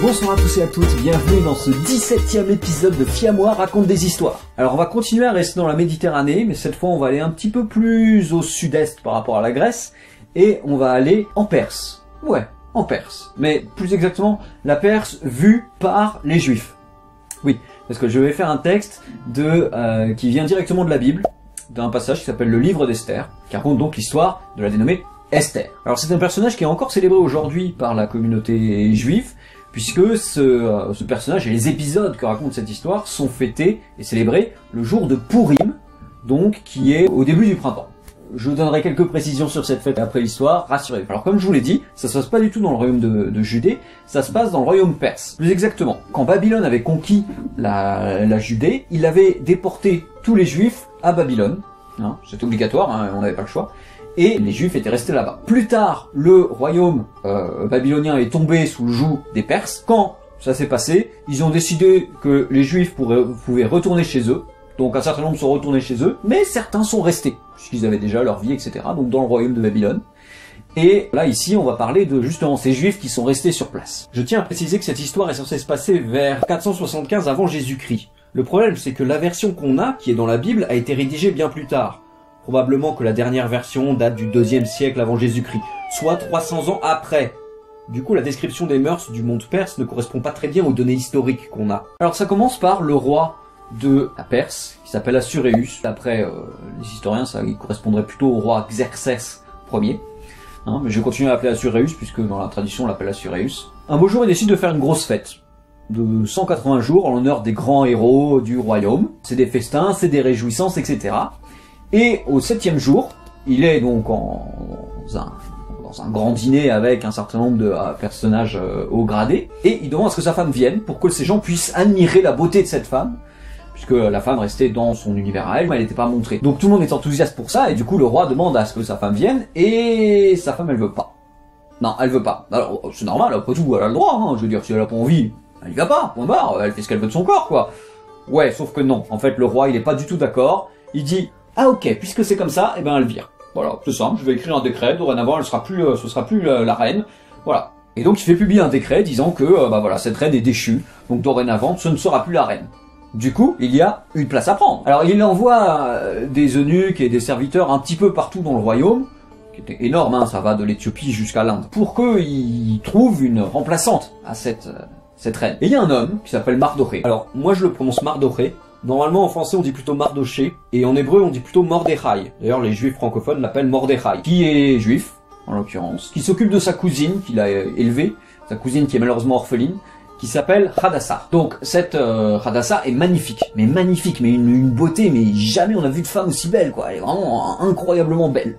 Bonsoir à tous et à toutes, bienvenue dans ce 17ème épisode de Fiamois raconte des histoires. Alors on va continuer à rester dans la Méditerranée, mais cette fois on va aller un petit peu plus au sud-est par rapport à la Grèce, et on va aller en Perse. Ouais, en Perse. Mais plus exactement, la Perse vue par les Juifs. Oui, parce que je vais faire un texte de euh, qui vient directement de la Bible, d'un passage qui s'appelle le livre d'Esther, qui raconte donc l'histoire de la dénommée Esther. Alors c'est un personnage qui est encore célébré aujourd'hui par la communauté juive, puisque ce, euh, ce, personnage et les épisodes que raconte cette histoire sont fêtés et célébrés le jour de Purim, donc qui est au début du printemps. Je vous donnerai quelques précisions sur cette fête après l'histoire, rassurez-vous. Alors comme je vous l'ai dit, ça se passe pas du tout dans le royaume de, Judée, ça se passe dans le royaume perse. Plus exactement, quand Babylone avait conquis la, Judée, il avait déporté tous les juifs à Babylone. Hein, C'est obligatoire, hein, on n'avait pas le choix et les Juifs étaient restés là-bas. Plus tard, le royaume euh, babylonien est tombé sous le joug des Perses. Quand ça s'est passé, ils ont décidé que les Juifs pouvaient retourner chez eux. Donc un certain nombre sont retournés chez eux, mais certains sont restés, puisqu'ils avaient déjà leur vie, etc. Donc dans le royaume de Babylone. Et là, ici, on va parler de justement ces juifs qui sont restés sur place. Je tiens à préciser que cette histoire est censée se passer vers 475 avant Jésus-Christ. Le problème, c'est que la version qu'on a, qui est dans la Bible, a été rédigée bien plus tard. Probablement que la dernière version date du deuxième siècle avant Jésus-Christ, soit 300 ans après. Du coup, la description des mœurs du monde perse ne correspond pas très bien aux données historiques qu'on a. Alors ça commence par le roi de la Perse, qui s'appelle Assuréus. D'après euh, les historiens, ça correspondrait plutôt au roi Xerxès Ier. Hein, mais je vais continuer à l'appeler Assuréus, puisque dans la tradition on l'appelle Assuréus. Un beau jour, il décide de faire une grosse fête de 180 jours en l'honneur des grands héros du royaume. C'est des festins, c'est des réjouissances, etc. Et au septième jour, il est donc en, dans, un, dans un grand dîner avec un certain nombre de euh, personnages euh, haut gradés, et il demande à ce que sa femme vienne pour que ces gens puissent admirer la beauté de cette femme, puisque la femme restait dans son univers à elle, mais elle n'était pas montrée. Donc tout le monde est enthousiaste pour ça, et du coup le roi demande à ce que sa femme vienne, et sa femme elle veut pas. Non, elle veut pas. Alors c'est normal, après tout, elle a le droit, hein. je veux dire, si elle a pas envie, elle y va pas, point barre, elle fait ce qu'elle veut de son corps, quoi. Ouais, sauf que non, en fait le roi il est pas du tout d'accord, il dit ah ok, puisque c'est comme ça, eh ben elle vire. Voilà, c'est simple, je vais écrire un décret, dorénavant elle sera plus, euh, ce sera plus la, reine. Voilà. Et donc il fait publier un décret disant que euh, bah voilà, cette reine est déchue, donc dorénavant ce ne sera plus la reine. Du coup, il y a une place à prendre. Alors il envoie euh, des eunuques et des serviteurs un petit peu partout dans le royaume, qui était énorme, hein, ça va de l'Éthiopie jusqu'à l'Inde, pour qu'ils trouvent une remplaçante à cette, cette reine. Et il y a un homme qui s'appelle Mardoché. Alors moi je le prononce Mardoché, Normalement, en français, on dit plutôt Mardoché, et en hébreu, on dit plutôt Mordechai. D'ailleurs, les juifs francophones l'appellent Mordechai, qui est juif, en l'occurrence, qui s'occupe de sa cousine, qu'il a élevée, sa cousine qui est malheureusement orpheline, qui s'appelle Hadassah. Donc cette euh, Hadassah est magnifique, mais magnifique, mais une, une, beauté, mais jamais on a vu de femme aussi belle, quoi. Elle est vraiment incroyablement belle.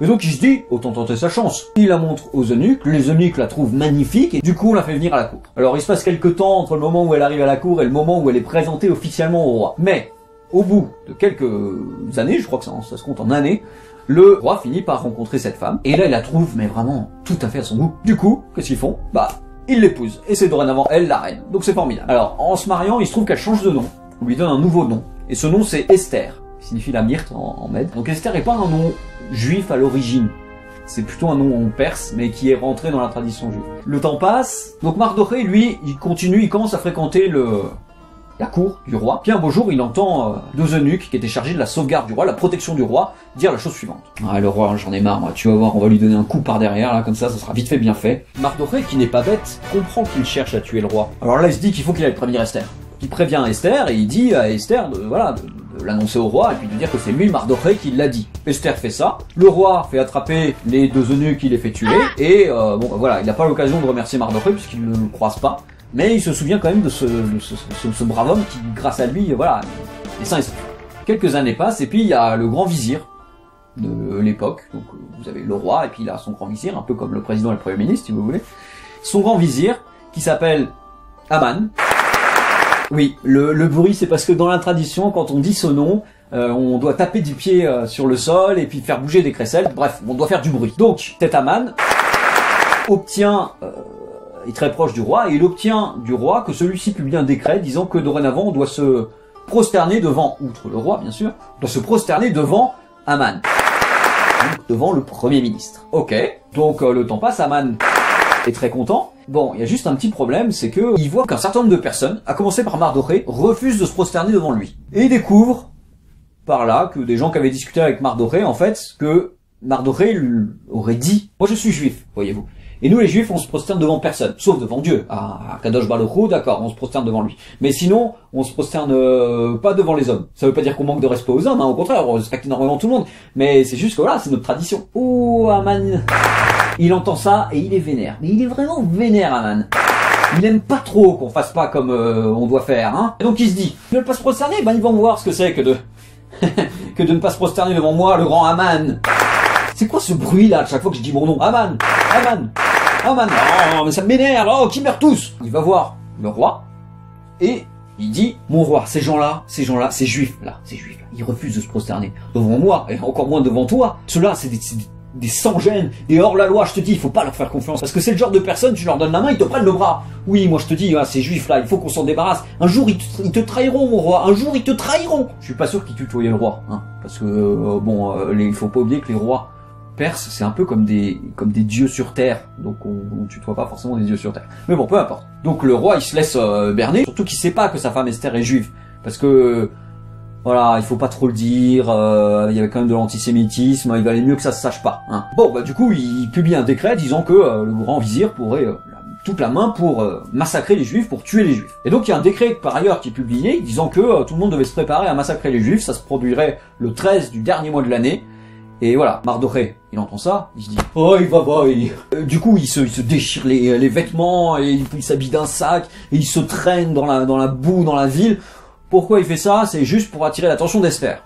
Et donc il se dit, autant tenter sa chance. Il la montre aux eunuques, les eunuques la trouvent magnifique, et du coup on la fait venir à la cour. Alors il se passe quelques temps entre le moment où elle arrive à la cour et le moment où elle est présentée officiellement au roi. Mais, au bout de quelques années, je crois que ça, ça se compte en années, le roi finit par rencontrer cette femme, et là il la trouve, mais vraiment, tout à fait à son goût. Du coup, qu'est-ce qu'ils font? Bah, ils l'épousent, et c'est dorénavant elle la reine. Donc c'est formidable. Alors, en se mariant, il se trouve qu'elle change de nom. On lui donne un nouveau nom, et ce nom c'est Esther signifie la myrte en, en Mède. Donc Esther est pas un nom juif à l'origine. C'est plutôt un nom en perse, mais qui est rentré dans la tradition juive. Le temps passe, donc Mardoché, lui, il continue, il commence à fréquenter le, la cour du roi. Puis un beau jour, il entend euh, deux eunuques qui étaient chargés de la sauvegarde du roi, la protection du roi, dire la chose suivante. Ah, le roi, j'en ai marre, moi. tu vas voir, on va lui donner un coup par derrière, là, comme ça, ça sera vite fait, bien fait. Mardoché, qui n'est pas bête, comprend qu'il cherche à tuer le roi. Alors là, il se dit qu'il faut qu'il aille prévenir Esther. Il prévient Esther et il dit à Esther voilà, l'annoncer au roi et puis de dire que c'est lui Mardoché qui l'a dit. Esther fait ça, le roi fait attraper les deux eunuques qui les fait tuer et euh, bon voilà, il n'a pas l'occasion de remercier Mardoché puisqu'il ne le croise pas, mais il se souvient quand même de ce, ce, brave homme qui, grâce à lui, voilà, est sain et. Quelques années passent et puis il y a le grand vizir de l'époque, donc vous avez le roi et puis il a son grand vizir, un peu comme le président et le premier ministre si vous voulez, son grand vizir qui s'appelle Aman. Oui, le, bruit, c'est parce que dans la tradition, quand on dit ce nom, euh, on doit taper du pied euh, sur le sol et puis faire bouger des crécelles. Bref, on doit faire du bruit. Donc, Tetaman obtient, euh, est très proche du roi, et il obtient du roi que celui-ci publie un décret disant que dorénavant, on doit se prosterner devant, outre le roi bien sûr, on doit se prosterner devant Aman. Devant le premier ministre. Ok, donc le temps passe, Aman est très content. Bon, il y a juste un petit problème, c'est que il voit qu'un certain nombre de personnes, à commencer par Mardoché, refusent de se prosterner devant lui. Et il découvre, par là, que des gens qui avaient discuté avec Mardoché, en fait, que Mardoché lui aurait dit, moi je suis juif, voyez-vous. Et nous les juifs, on se prosterne devant personne, sauf devant Dieu. Ah, Kadosh Baruch d'accord, on se prosterne devant lui. Mais sinon, on se prosterne euh, pas devant les hommes. Ça veut pas dire qu'on manque de respect aux hommes, hein, au contraire, on respecte énormément tout le monde. Mais c'est juste que voilà, c'est notre tradition. Oh, Aman Il entend ça et il est vénère. Mais il est vraiment vénère, Aman. Il aime pas trop qu'on fasse pas comme euh, on doit faire, hein. Et donc il se dit, ils veulent pas se prosterner, ben ils vont voir ce que c'est que de que de ne pas se prosterner devant moi, le grand Aman. C'est quoi ce bruit là, à chaque fois que je dis mon nom? Aman Aman Oh man, oh, mais ça m'énerve, oh, qui meurt tous? Il va voir le roi, et il dit, mon roi, ces gens-là, ces gens-là, ces juifs, là, ces juifs, là, ils refusent de se prosterner devant moi, et encore moins devant toi. Ceux-là, c'est des, des sans-gêne, des hors-la-loi, je te dis, il faut pas leur faire confiance. Parce que c'est le genre de personne, tu leur donnes la main, ils te prennent le bras. Oui, moi je te dis, hein, ces juifs là, il faut qu'on s'en débarrasse. Un jour, ils te, trahiront, mon roi. Un jour, ils te trahiront. Je suis pas sûr qu'ils tutoyaient le roi, hein. Parce que, euh, bon, euh, il faut pas oublier que les rois, Perse, c'est un peu comme des, comme des dieux sur terre. Donc on, on tutoie pas forcément des dieux sur terre. Mais bon, peu importe. Donc le roi, il se laisse euh, berner, surtout qu'il sait pas que sa femme Esther est juive. Parce que, voilà, il faut pas trop le dire, euh, il y avait quand même de l'antisémitisme, il valait mieux que ça se sache pas. Hein. Bon, bah du coup, il publie un décret disant que euh, le grand vizir pourrait toute la main pour massacrer les juifs, pour tuer les juifs. Et donc il y a un décret par ailleurs qui est publié disant que tout le monde devait se préparer à massacrer les juifs, ça se produirait le 13 du dernier mois de l'année, et voilà, Mardoché, il entend ça, il se dit Oh, il va voir. Euh, du coup, il se, déchire les, vêtements, et il, s'habille d'un sac, et il se traîne dans la, boue, dans la ville. Pourquoi il fait ça? C'est juste pour attirer l'attention d'Esther.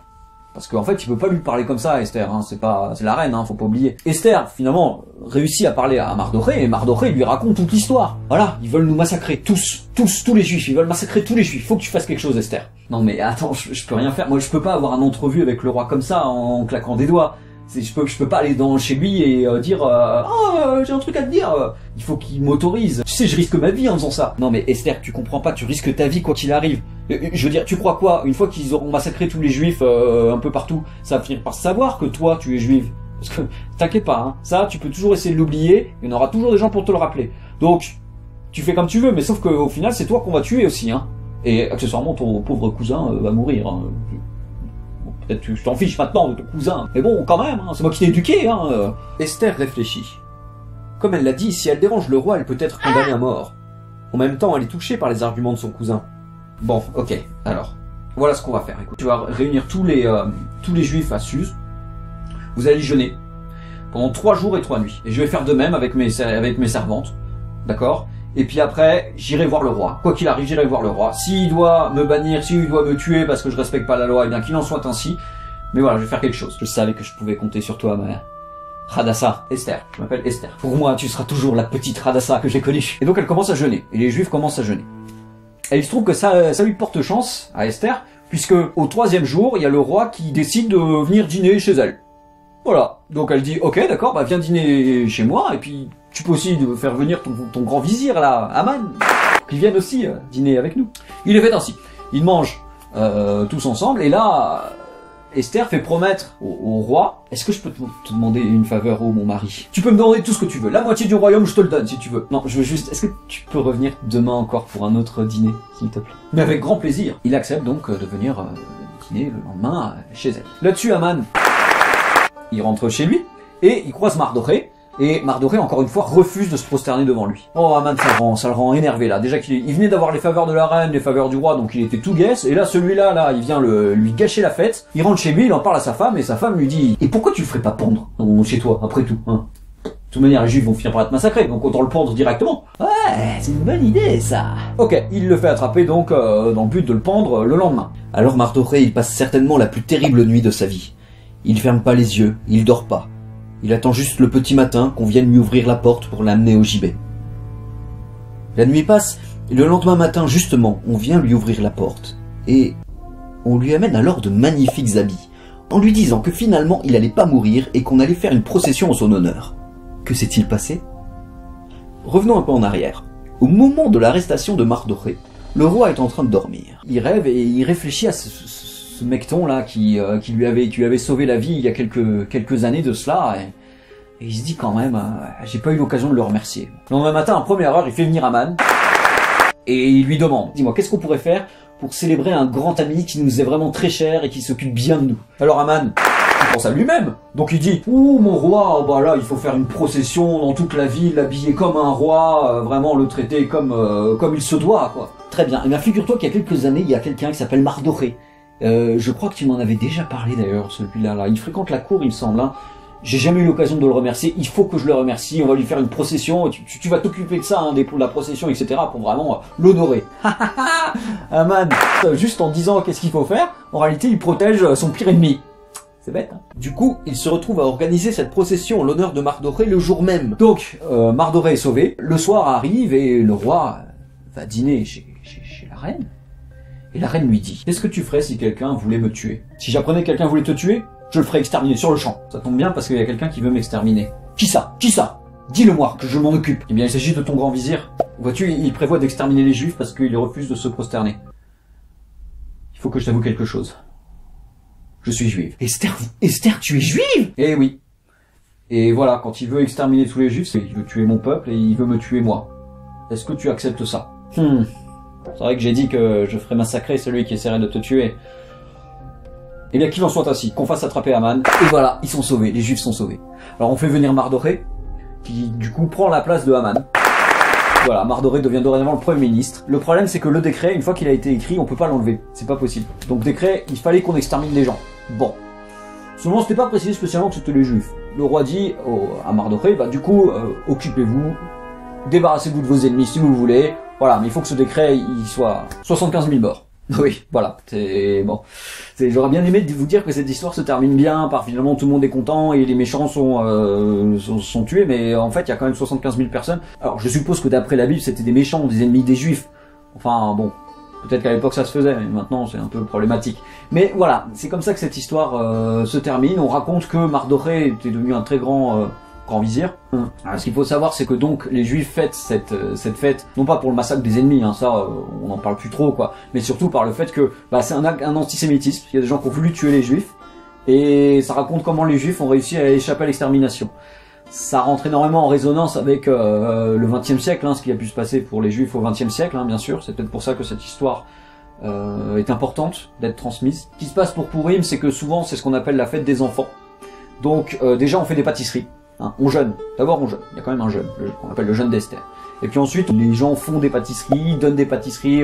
Parce qu'en fait, il peut pas lui parler comme ça, Esther. Hein. C'est pas, c'est la reine, hein, faut pas oublier. Esther, finalement, réussit à parler à Mardoché, et Mardoché lui raconte toute l'histoire. Voilà, ils veulent nous massacrer tous, tous, tous les juifs. Ils veulent massacrer tous les juifs. Faut que tu fasses quelque chose, Esther. Non mais attends, je, je peux rien faire. Moi, je peux pas avoir un entrevue avec le roi comme ça en claquant des doigts je peux pas aller dans chez lui et euh, dire euh, oh j'ai un truc à te dire. Il faut qu'il m'autorise. Tu sais je risque ma vie en faisant ça. Non mais Esther tu comprends pas tu risques ta vie quoi qu'il arrive. Je veux dire tu crois quoi? Une fois qu'ils auront massacré tous les juifs un peu partout ça va finir par savoir que toi tu es juive. Parce que t'inquiète pas hein, ça tu peux toujours essayer de l'oublier. Il y en aura toujours des gens pour te le rappeler. Donc tu fais comme tu veux mais sauf qu'au final c'est toi qu'on va tuer aussi hein. Et accessoirement ton pauvre cousin va mourir hein. Peut-être tu t'en fiches maintenant de ton cousin. Mais bon, quand même, hein, c'est moi qui t'ai éduqué. Hein. Esther réfléchit. Comme elle l'a dit, si elle dérange le roi, elle peut être condamnée à mort. En même temps, elle est touchée par les arguments de son cousin. Bon, ok, alors, voilà ce qu'on va faire. Tu vas réunir tous les, euh, tous les juifs à Suse. Vous allez jeûner pendant trois jours et trois nuits. Et je vais faire de même avec mes, avec mes servantes. D'accord? Et puis après, j'irai voir le roi. Quoi qu'il arrive, j'irai voir le roi. S'il doit me bannir, s'il doit me tuer parce que je respecte pas la loi, eh bien qu'il en soit ainsi. Mais voilà, je vais faire quelque chose. Je savais que je pouvais compter sur toi, ma Radassa, Esther. Je m'appelle Esther. Pour moi, tu seras toujours la petite Radassa que j'ai connue. Et donc elle commence à jeûner. Et les juifs commencent à jeûner. Et il se trouve que ça, ça lui porte chance à Esther, puisque au troisième jour, il y a le roi qui décide de venir dîner chez elle. Voilà. Donc elle dit, ok, d'accord, bah viens dîner chez moi, et puis tu peux aussi faire venir ton, grand vizir là, Aman, qui vienne aussi euh, dîner avec nous. Il est fait ainsi. Ils mangent euh, tous ensemble et là, Esther fait promettre au, roi Est-ce que je peux te, demander une faveur, oh mon mari? Tu peux me demander tout ce que tu veux. La moitié du royaume, je te le donne si tu veux. Non, je veux juste. Est-ce que tu peux revenir demain encore pour un autre dîner, s'il te plaît? Mais avec grand plaisir. Il accepte donc euh, de venir dîner le lendemain chez elle. Là-dessus, Aman, il rentre chez lui et il croise Mardoché et Mardoché, encore une fois, refuse de se prosterner devant lui. Oh, Aman, ça le rend, ça le rend énervé, là. Déjà qu'il il venait d'avoir les faveurs de la reine, les faveurs du roi, donc il était tout guesse. Et là, celui-là, là, il vient le, lui gâcher la fête. Il rentre chez lui, il en parle à sa femme, et sa femme lui dit, et pourquoi tu le ferais pas pendre chez toi, après tout, hein? De toute manière, les juifs vont finir par être massacrés, donc autant le pendre directement. Ouais, c'est une bonne idée, ça. Ok, il le fait attraper donc euh, dans le but de le pendre le lendemain. Alors Mardoché, il passe certainement la plus terrible nuit de sa vie. Il ferme pas les yeux, il dort pas. Il attend juste le petit matin qu'on vienne lui ouvrir la porte pour l'amener au gibet. La nuit passe, et le lendemain matin, justement, on vient lui ouvrir la porte. Et on lui amène alors de magnifiques habits, en lui disant que finalement il allait pas mourir et qu'on allait faire une procession en son honneur. Que s'est-il passé? Revenons un peu en arrière. Au moment de l'arrestation de Mardoché, le roi est en train de dormir. Il rêve et il réfléchit à ce, mecton là qui, euh, qui lui avait sauvé la vie il y a quelques années de cela. Et il se dit quand même, euh, j'ai pas eu l'occasion de le remercier. Le lendemain matin, à première heure, il fait venir Aman. Et il lui demande, dis-moi, qu'est-ce qu'on pourrait faire pour célébrer un grand ami qui nous est vraiment très cher et qui s'occupe bien de nous? Alors Aman, il pense à lui-même. Donc il dit, ouh mon roi, oh, bah là il faut faire une procession dans toute la ville, l'habiller comme un roi, euh, vraiment le traiter comme euh, comme il se doit quoi. Très bien. Et bien figure-toi qu'il y a quelques années, il y a quelqu'un qui s'appelle Mardoré. Euh, je crois que tu m'en avais déjà parlé d'ailleurs, celui-là. Là. Il fréquente la cour, il me semble. Hein. J'ai jamais eu l'occasion de le remercier. Il faut que je le remercie. On va lui faire une procession. Tu, vas t'occuper de ça, hein, des, de la procession, etc. pour vraiment euh, l'honorer. Aman, euh, juste en disant qu'est-ce qu'il faut faire, en réalité, il protège euh, son pire ennemi. C'est bête. Hein Du coup, il se retrouve à organiser cette procession en l'honneur de Mardoré le jour même. Donc, Mardoré est sauvé. Le soir arrive et le roi va dîner chez, chez, chez la reine. Et la reine lui dit Qu'est-ce que tu ferais si quelqu'un voulait me tuer? Si j'apprenais que quelqu'un voulait te tuer, je le ferais exterminer sur le champ. Ça tombe bien parce qu'il y a quelqu'un qui veut m'exterminer. Qui ça? Qui ça? Dis-le-moi, que je m'en occupe. Eh bien, il s'agit de ton grand vizir. Vois-tu, il prévoit d'exterminer les juifs parce qu'il refuse de se prosterner. Il faut que je t'avoue quelque chose. Je suis juive. Esther, Esther, tu es juive? Eh oui. Et voilà, quand il veut exterminer tous les juifs, c'est qu'il veut tuer mon peuple et il veut me tuer moi. Est-ce que tu acceptes ça? Hmm. C'est vrai que j'ai dit que je ferais massacrer celui qui essaierait de te tuer. Eh bien, qu'il en soit ainsi, qu'on fasse attraper Aman. Et voilà, ils sont sauvés, les juifs sont sauvés. Alors on fait venir Mardoré, qui du coup prend la place de Haman. Voilà, Mardoré devient dorénavant le Premier ministre. Le problème c'est que le décret, une fois qu'il a été écrit, on peut pas l'enlever. C'est pas possible. Donc décret, il fallait qu'on extermine les gens. Bon. Seulement, c'était pas précisé spécialement que c'était les juifs. Le roi dit au- à Mardoré, bah du coup, euh, occupez-vous, débarrassez-vous de vos ennemis si vous voulez. Voilà, mais il faut que ce décret, il soit 75 000 morts. Oui, voilà, c'est bon. C'est- J'aurais bien aimé vous dire que cette histoire se termine bien, par finalement tout le monde est content et les méchants sont euh, sont, sont tués, mais en fait il y a quand même 75 000 personnes. Alors je suppose que d'après la Bible c'était des méchants, des ennemis des Juifs. Enfin bon, peut-être qu'à l'époque ça se faisait, mais maintenant c'est un peu problématique. Mais voilà, c'est comme ça que cette histoire euh, se termine. On raconte que Mardoré était devenu un très grand euh, grand vizir. Alors, ce qu'il faut savoir, c'est que donc les Juifs fêtent cette euh, cette fête non pas pour le massacre des ennemis, hein, ça euh, on n'en parle plus trop quoi, mais surtout par le fait que bah, c'est un, antisémitisme. Il y a des gens qui ont voulu tuer les Juifs et ça raconte comment les Juifs ont réussi à échapper à l'extermination. Ça rentre énormément en résonance avec euh, le XXe siècle, hein, ce qui a pu se passer pour les Juifs au XXe siècle, hein, bien sûr. C'est peut-être pour ça que cette histoire euh, est importante d'être transmise. Ce qui se passe pour Purim, c'est que souvent c'est ce qu'on appelle la fête des enfants. Donc euh, déjà on fait des pâtisseries, hein, on jeûne. D'abord on jeûne, il y a quand même un jeûne, qu'on appelle le jeûne d'Esther. Et puis ensuite les gens font des pâtisseries, donnent des pâtisseries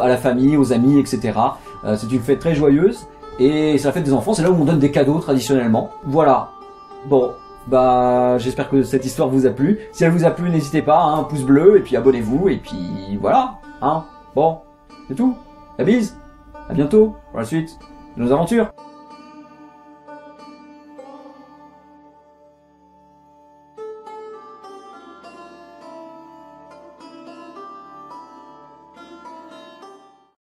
à la famille, aux amis, etc. Euh, c'est une fête très joyeuse et c'est la fête des enfants, c'est là où on donne des cadeaux traditionnellement. Voilà. Bon, bah j'espère que cette histoire vous a plu. Si elle vous a plu, n'hésitez pas, hein, un pouce bleu et puis abonnez-vous et puis voilà. Hein. Bon, c'est tout. La bise. À bientôt pour la suite de nos aventures.